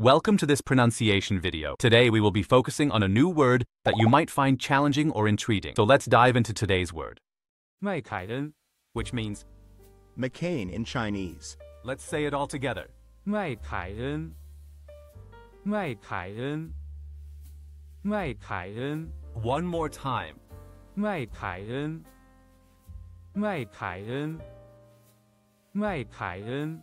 Welcome to this pronunciation video. Today we will be focusing on a new word that you might find challenging or intriguing. So let's dive into today's word. Mài kǎi ēn, which means McCain in Chinese. Let's say it all together. Mài kǎi ēn. Maikairen. Mài kǎi ēn. One more time. Mài kǎi ēn. Maikairen. Mài kǎi ēn.